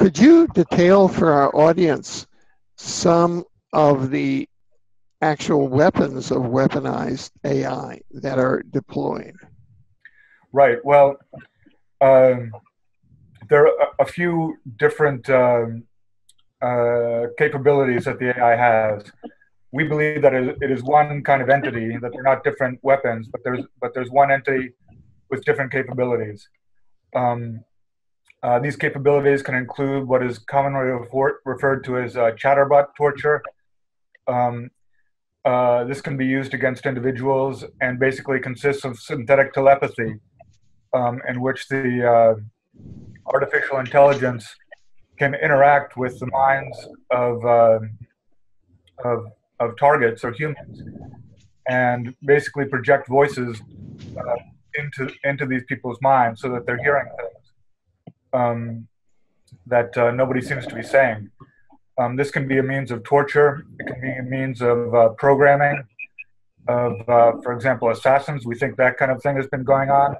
Could you detail for our audience some of the actual weapons of weaponized AI that are deployed? Right. Well, um, there are a, few different um, uh, capabilities that the AI has. We believe that it is one kind of entity, that they're not different weapons, but there's but there's one entity with different capabilities. Um, uh, these capabilities can include what is commonly refer referred to as uh, chatterbot torture. Um, uh, this can be used against individuals and basically consists of synthetic telepathy, um, in which the uh, artificial intelligence can interact with the minds of, uh, of, of targets or humans and basically project voices into, into these people's minds so that they're hearing things um, that uh, nobody seems to be saying. Um, this can be a means of torture. It can be a means of uh, programming, of, uh, for example, assassins. We think that kind of thing has been going on.